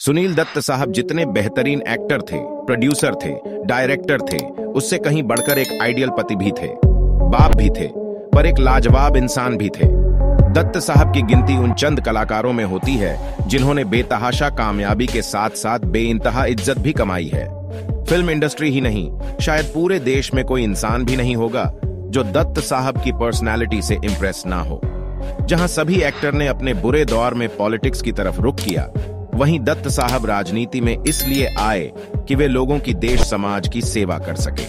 सुनील दत्त साहब जितने बेहतरीन एक्टर थे प्रोड्यूसर थे डायरेक्टर थे, उससे कहीं बढ़कर एक आइडियल पति भी थे। बाप भी थे, पर एक लाजवाब इंसान भी थे। दत्त साहब की गिनती उन चंद कलाकारों में होती है, जिन्होंने बेतहाशा कामयाबी के साथ साथ बेइंतहा इज़्ज़त भी कमाई है। फ़िल्म इंडस्ट्री ही नहीं, शायद पूरे देश में कोई इंसान भी नहीं होगा, जो दत्त साहब की पर्सनैलिटी से इम्प्रेस ना हो। जहाँ सभी एक्टर ने अपने बुरे दौर में पॉलिटिक्स की तरफ़ रुख किया वहीं दत्त साहब राजनीति में इसलिए आए कि वे लोगों की देश समाज की सेवा कर सके।